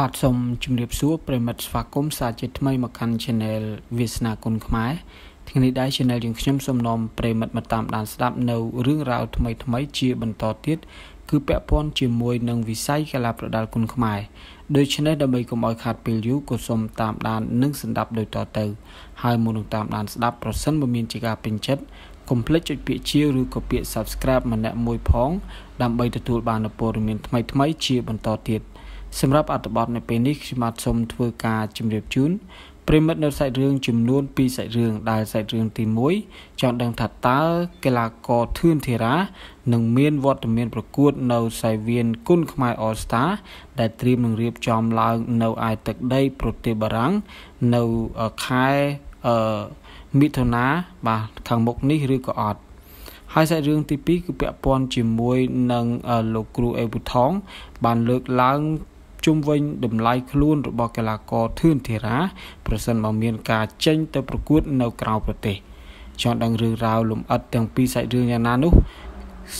បាទសូមជម្រាបសួរប្រិមិត្តស្វាគមន៍សាជាថ្មីមកកាន់ Channel វាសនាគុណខ្មែរថ្ងៃនេះដែរ Channel យើងខ្ញុំសូមនាំប្រិមិត្តមកតាមដានស្ដាប់នៅរឿងរ៉ាវថ្មីថ្មីជាបន្តទៀតគឺពាក់ព័ន្ធជាមួយនឹងវិស័យកីឡាប្រដាល់គុណខ្មែរដូច្នេះដើម្បីកុំឲ្យខាតពេលយូរក៏សូមតាមដាននិងស្ដាប់ដូចតទៅហើយមុននឹងតាមដានស្ដាប់ប្រសិនបើមានជាការពេញចិត្តកុំភ្លេចចុចពាក្យជាឬក៏ពាក្យ Subscribe ម្នាក់មួយផង ដើម្បីទទួលបាននូវព័ត៌មានថ្មីៗជាបន្តទៀត សម្រាប់អត្ថបទនៅពេលនេះខ្ញុំបាទសូមធ្វើការជម្រាបជូនប្រិមិត្តនៅសាច់រឿងចំនួន2សាច់រឿងដែលសាច់រឿងទី1ចង់ដឹងថាតើកីឡាករធឿនធីរ៉ានឹងមានវត្តមានប្រកួតនៅសៃវៀនគុណខ្មែរ All Star ដែលត្រៀមនឹងរៀបចំឡើងនៅឯទឹកដីប្រទេសបារាំងនៅខែអឺមិថុនាបាទខាងមុខនេះឬក៏អត់ហើយសាច់រឿងទី2គឺពាក់ព័ន្ធជាមួយនឹងលោកគ្រូអេវូថងបានលើកឡើង ជុំវិញតម្លៃខ្លួនរបស់កីឡាករធឿនធីរ៉ាប្រសិនបើមានការចេញទៅប្រកួតនៅក្រៅប្រទេសចង់ដឹងរឿងរ៉ាវលំអិតទាំងពីរសាច់រឿងយ៉ាងណានោះ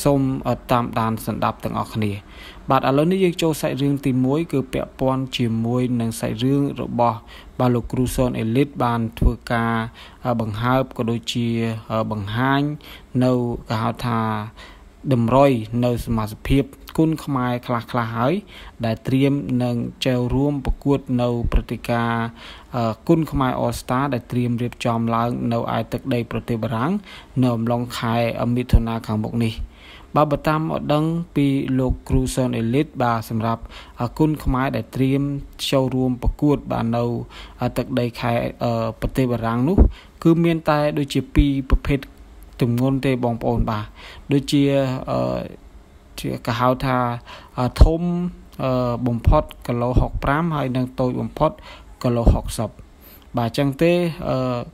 សូមតាមដានស្ដាប់ទាំងអស់គ្នា បាទឥឡូវនេះយើងចូលសាច់រឿងទី1គឺពាក់ព័ន្ធជាមួយនឹងសាច់រឿងរបស់បាទលោកគ្រូសុនអេលីតបានធ្វើការបង្ហើបក៏ដូចជាបង្ហាញនៅគេហៅថា តម្រុយនៅសមាជិកភាពគុណខ្មែរខ្លះខ្លះហើយ ដែលត្រៀមនឹងចែវរួមប្រកួតនៅព្រឹត្តិការណ៍គុណខ្មែរ All Star ដែលត្រៀមរៀបចំឡើង នៅឯទឹកដីប្រទេសបារាំងនៅអំឡុងខែមិថុនាខាងមុខនេះបាទបើតាមអដឹងពីលោកគ្រូសុនអេលីតបាទសម្រាប់គុណខ្មែរដែលត្រៀមចូលរួមប្រកួតបាទនៅទឹកដីខេត្តប្រទេសបារាំងនោះ គឺមានតែដូចជាពីរប្រភេទ ទម្ងន់ទេបងប្អូនបាទដូចជាអឺជាគេហៅថាធំបំផុតគីឡូ65ហើយនិងតូចបំផុតគីឡូ60បាទអញ្ចឹងទេ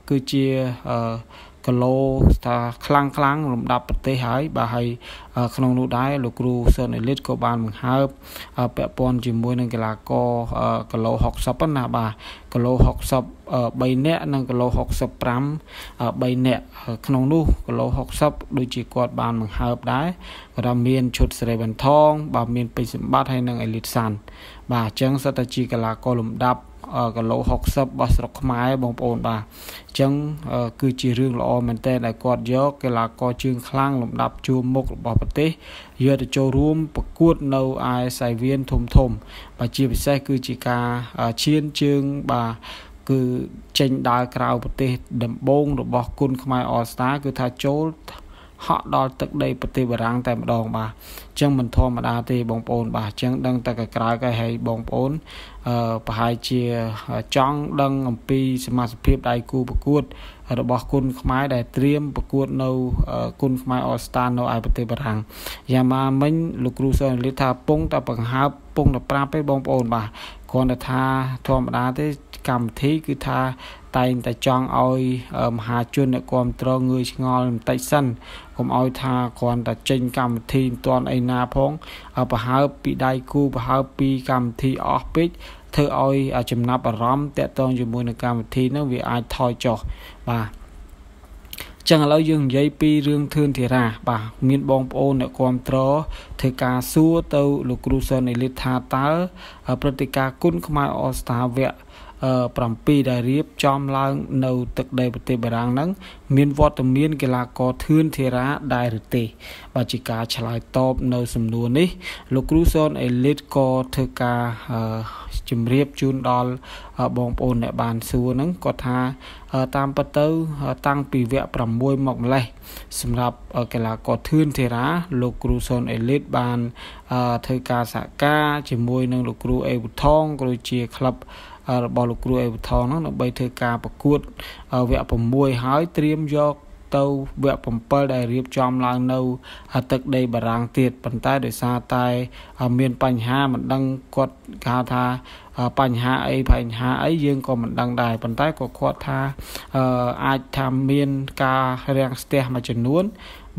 គឺជា គីឡូថាខ្លាំងខ្លាំងលំដាប់ប្រទេសហើយបាទហើយក្នុងនោះដែរលោកគ្រូស៊ុនអេលីតក៏បានបង្ហើបពាក់ព័ន្ធជាមួយនឹងកីឡាករគីឡូ60ណាបាទគីឡូ60 3នាក់និងគីឡូ65 3នាក់ក្នុងនោះគីឡូ60ដូចជាគាត់បានបង្ហើបដែរគាត់ថាមានឈុតសេរីបន្ថងបាទមានពេជ្រសម្បត្តិហើយនិងអេលីតសាន់បាទអញ្ចឹងសិតតែជាកីឡាករលំដាប់ គីឡូ60របស់ស្រុកខ្មែរបងប្អូនបាទអញ្ចឹងគឺជារឿងល្អមែនតើដែលគាត់យកកីឡាករជើងខ្លាំងលំដាប់ជួរមុខរបស់ប្រទេសយកទៅចូលរួមប្រកួតនៅឯសៃវៀនធំធំបាទជាពិសេសគឺជាការឈានជើងបាទគឺចេញដើរក្រៅប្រទេស ដំបងរបស់គុណខ្មែរ All Star គឺថាចូល ហក់ដល់ទឹកដីប្រទេសបារាំងតែម្ដងបាទអញ្ចឹងមិនធម្មតាទេបងប្អូនបាទអញ្ចឹងដឹងតែកក្រៅក៏ហើយបងប្អូនអឺប្រហែលជាចង់ដឹងអំពីសមាជិកភាពដៃគូប្រកួត របស់គុណខ្មែរដែលត្រៀមប្រកួតនៅគុណខ្មែរអស្តាននៅឯប្រទេសបារាំងយ៉ាងម៉ាមិញលោកគ្រូសនលីថាពងតែបង្ហើបពងតែប្រាប់ទេបងប្អូនបាទគ្រាន់តែថាធម្មតាទេកម្មវិធីគឺថាតែងតែចង់ឲ្យមហាជនអ្នកគ្រប់គ្រងងើយឆ្ងល់បន្តិចសិន កុំឲ្យថាគ្រាន់តែចេញកម្មវិធីមិនទាន់អីណាផងប្រហើបពីដៃគូប្រហើបពីកម្មវិធីអស់ពេកធ្វើឲ្យចំណាប់អារម្មណ៍តាក់ទងជាមួយនឹងកម្មវិធីហ្នឹងវាអាចថយចុះបាទចឹងឥឡូវយើងនិយាយពីរឿងធឿនធីរ៉ាបាទមានបងប្អូនអ្នកគ្រប់គ្រងធ្វើការសួរទៅលោកគ្រូសុនអេលីតថាតើព្រឹត្តិការណ៍គុណខ្មែរអស្តាវៈ 7ដែលរៀបចំឡើងនៅទឹកដីប្រទេសបារាំងហ្នឹងមានវត្តមានកីឡាករធឿនធីរ៉ាដែរឬទេបាទជាការឆ្លើយតបនៅសំណួរនេះលោកគ្រូសុនអេលីតក៏ធ្វើការជម្រាបជូនដល់បងប្អូនអ្នកបានសួរហ្នឹងគាត់ថាតាមពិតទៅតាំងពីវគ្គ6មកម្លេះសម្រាប់កីឡាករធឿនធីរ៉ាលោកគ្រូសុនអេលីតបានធ្វើការសហការជាមួយនឹងលោកគ្រូអេវូថងក៏ដូចជាក្លឹប របស់លោកគ្រូអេវថងហ្នឹងដើម្បីធ្វើការប្រកួតវគ្គ6ហើយត្រៀមយកទៅវគ្គ7ដែលរៀបចំឡើងនៅទឹកដីបារាំងទៀតប៉ុន្តែដោយសារតែមានបញ្ហាមិនដឹងគាត់គេហៅថាបញ្ហាអីបញ្ហាអីយើងក៏មិនដឹងដែរប៉ុន្តែក៏គាត់ថាអាចថាមានការរាំងស្ទះមួយចំនួន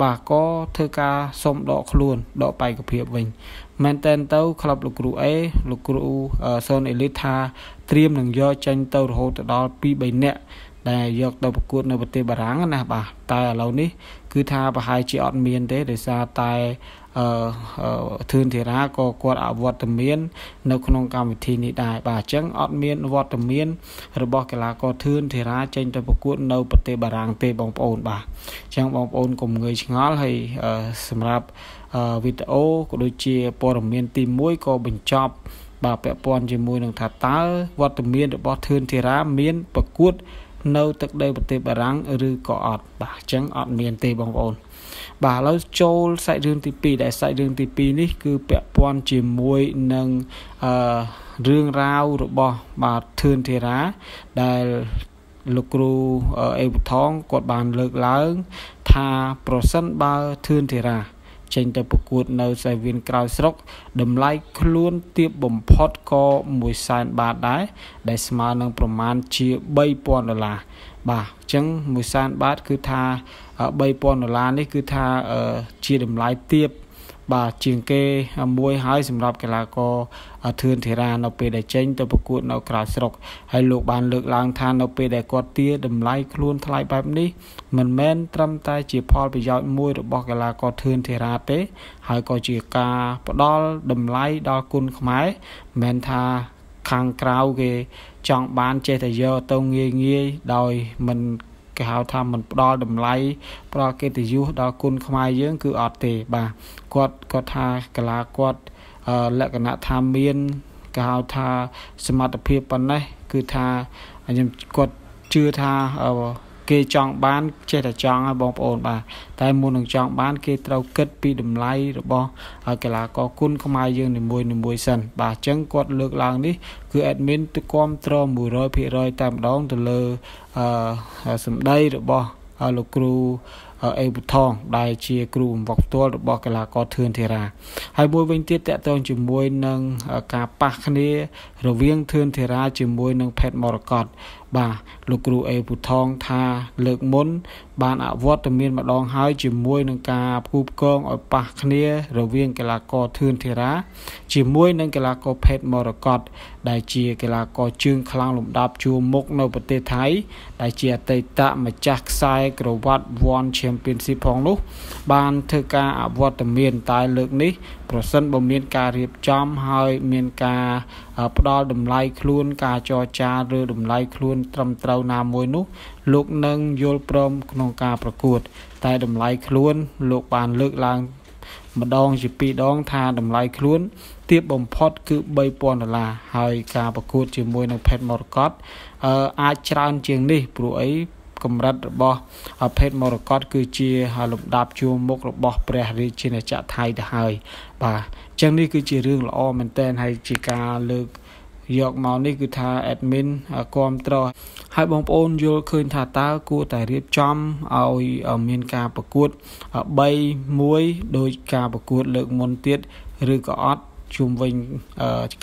បាទក៏ធ្វើការសុំដកខ្លួនដកបេក្ខភាពវិញមែនតែនទៅក្លឹបលោកគ្រូអេលោកគ្រូសូនអេលីតថាត្រៀមនឹងយកចេញទៅរហូតដល់2 3នាក់ដែលយកទៅប្រកួតនៅប្រទេសបារាំងណាបាទតែឥឡូវនេះគឺថាប្រហែលជាអត់មានទេដោយសារតែ អឺធឿនធីរ៉ាក៏គាត់អវត្តមាន នៅក្នុងកម្មវិធីនេះដែរបាទអញ្ចឹងអត់មានវត្តមាន របស់កីឡាករធឿនធីរ៉ាចេញទៅប្រកួត នៅប្រទេសបារាំងទេបងប្អូនបាទអញ្ចឹងបងប្អូនកុំងើយឆ្ងល់ហើយសម្រាប់វីដេអូក៏ដូចជាព័ត៌មានទី1ក៏បញ្ចប់បាទពាក់ព័ន្ធជាមួយនឹងថាតើវត្តមានរបស់ធឿនធីរ៉ាមានប្រកួត នៅទឹកដីប្រទេសបារាំងឬក៏អត់បាទអញ្ចឹងអត់មានទេបងប្អូនបាទឥឡូវចូលសាច់រឿងទី2ដែលសាច់រឿងទី2នេះគឺពាក់ព័ន្ធជាមួយនឹងអឺរឿងរ៉ាវរបស់បាទធឿនធីរ៉ាដែលលោកគ្រូអេវថងគាត់បានលើកឡើង ថាប្រសិនបើធឿនធីរ៉ា ចេញទៅប្រកួតនៅសាវៀនក្រៅស្រុកតម្លៃខ្លួនទៀបបំផុតក៏100,000បាតដែរដែលស្មើនឹងប្រមាណជា3000ដុល្លារបាទអញ្ចឹង100,000បាតគឺថា3000ដុល្លារនេះគឺថាជាតម្លៃទៀប បាទជាងគេមួយហើយសម្រាប់កីឡាករធឿនធីរ៉ានៅពេលដែលចេញទៅប្រកួតនៅក្រៅស្រុកហើយលោកបានលើកឡើងថានៅពេលដែលគាត់ទាតម្លៃខ្លួនថ្លៃបែបនេះមិនមែនត្រឹមតែជាផលប្រយោជន៍មួយរបស់កីឡាករធឿនធីរ៉ាទេ ហើយក៏ជាការផ្ដល់តម្លៃដល់គុណខ្មែរមិនមែនថាខាងក្រៅគេចង់បានចេះតែយកទៅងាយងាយដោយមិន គេហៅថាមិនផ្ដល់តម្លៃផ្ដល់កិត្តិយសដល់គុណខ្មែរយើង គឺអត់ទេបាទគាត់គាត់ថាកលាគាត់លក្ខណៈថាមានគេហៅថាសមត្ថភាពប៉ុណ្ណេះគឺថាខ្ញុំគាត់ជឿថា គេចង់បានចេះតែចង់ឲ្យបងប្អូនបាទតែមុននឹងចង់បានគេត្រូវគិតពីតម្លៃរបស់កីឡាករគុណខ្មែរយើងនីមួយនីមួយសិនបាទអញ្ចឹងគាត់លើកឡើងនេះគឺ admin ទៅគ្រប់គ្រង100%តែម្ដងទៅលើអឺសម្ដីរបស់លោកគ្រូ អេវូថងដែលជាគ្រូបង្វឹកផ្ទាល់របស់កីឡាករធឿនធីរ៉ាហើយមួយវិញទៀតតកតងជាមួយនឹងការប៉ះគ្នារវាងធឿនធីរ៉ាជាមួយនឹងផេតមរកតបាទលោកគ្រូអេពូថងថាលើកមុន បានអវត្តមានម្ដងហើយជាមួយនឹងការគូបកងឲ្យប៉ះគ្នា រវាងកីឡាករធឿនធីរ៉ាជាមួយនឹងកីឡាករផេតមរកតដែលជាកីឡាករជើងខ្លាំងលំដាប់ជួរមុខនៅប្រទេសថៃដែលជាអតីតម្ចាស់ខ្សែក្រវ៉ាត់ One Championship ផងនោះ បានធ្វើការអវត្តមានតែលើកនេះ ប្រសិនបើមានការរៀបចំហើយមានការផ្ដល់តម្លៃខ្លួនការចរចាឬតម្លៃខ្លួន ត្រឹមត្រូវណាមួយនោះ លោកនឹងយល់ព្រមក្នុងការប្រកួត តែតម្លៃខ្លួន លោកបានលើកឡើងម្ដងជាពីរដងថាតម្លៃខ្លួនទាបបំផុតគឺ3000ដុល្លារហើយការប្រកួតជាមួយនឹងផេតមរកតអឺអាចច្រើនជាងនេះព្រោះអី កម្រិតរបស់ភេទមរកតគឺជាលំដាប់ជួរមុខរបស់ព្រះរាជាណាចក្រថៃទៅហើយបាទអញ្ចឹងនេះគឺជារឿងល្អមែនតើហើយជាការលើកយកមកនេះគឺថា admin គ្រប់ត្រហើយបងប្អូនយល់ឃើញថាតើគួរតែរៀបចំឲ្យមានការប្រកួត3មួយដោយការប្រកួតលើកមុនទៀតឬក៏អត់ ជុំវិញ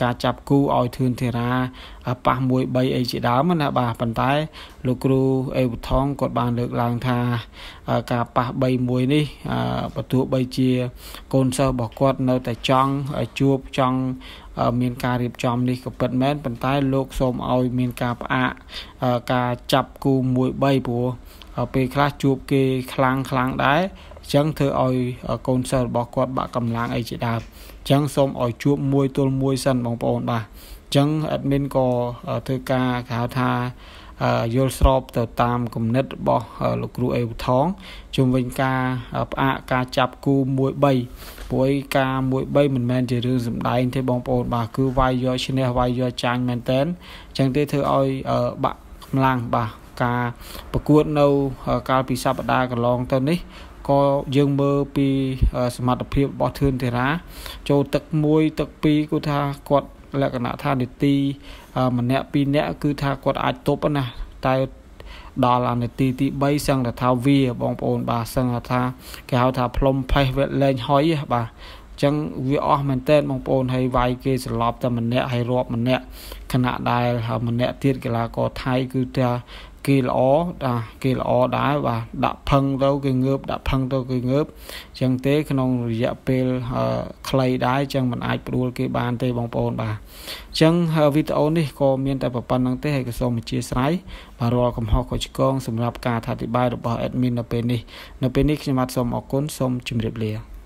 ការចាប់គូឲ្យធឿនធីរ៉ាប៉ះ1 3អីជាដើមណាបាទប៉ុន្តែ លោកគ្រូអេវថងគាត់បានលើកឡើងថាការប៉ះ3 1នេះបើទោះបីជា កូនសិស្សរបស់គាត់នៅតែចង់ជួបចង់មានការរៀបចំនេះក៏ពិតមែនប៉ុន្តែលោកសូមឲ្យមានការផ្អាកការចាប់គូ1 3ព្រោះពេលខ្លះជួបគេខ្លាំងខ្លាំងដែរ អញ្ចឹងធ្វើឲ្យកូនសិស្សរបស់គាត់បាក់កម្លាំងអីជាដើមអញ្ចឹងសូមឲ្យជួបមួយទល់មួយសិនបងប្អូនបាទអញ្ចឹង admin ក៏ធ្វើការគេហៅថាយល់ស្របទៅតាមគំនិតរបស់លោកគ្រូអេវថងជុំវិញការផ្អាកការចាប់គូ1 3ព្រោះការ1 3មិនមែនជារឿងសំដែងទេបងប្អូនបាទគឺវាយយកឈ្នះវាយយកចាញ់មែនតែនអញ្ចឹងទេធ្វើឲ្យបាក់កម្លាំងបាទការប្រកួតនៅកាលពីសប្តាហ៍កន្លងទៅនេះ ក៏យើងមើលពីសមត្ថភាពរបស់ធឿនធីរ៉ាចូលទឹក1ទឹក2គឺថាគាត់លក្ខណៈថានីតិម្នាក់ពីរនាក់គឺថាគាត់អាចទប់ណាតែដល់អានាទីទី3សឹងតែថាវាបងប្អូនបាទសឹងថាគេហៅថាផ្លុំផេះវេលែងហុយបាទចឹងវាអស់មែនតើបងប្អូនហើយវាយគេសន្លប់តែម្នាក់ហើយរាប់ម្នាក់ខណៈដែលម្នាក់ទៀតកីឡាករថៃគឺថា គេល្អបាទគេល្អដែរបាទដាក់ផឹងទៅគេងើបដាក់ផឹងទៅគេងើបចឹងទេក្នុងរយៈពេលខ្លីដែរចឹងมันអាចព្រួលគេបានទេបងប្អូនបាទចឹងវីដេអូនេះក៏មានតែប៉ុណ្្នឹងទេហើយក៏សូមអធិស្ឋានបាទរាល់កំហុសខុសឆ្គងសម្រាប់ការអធិប្បាយរបស់ admin នៅពេលនេះនៅពេលនេះខ្ញុំបាទសូមអរគុណសូមជម្រាបលា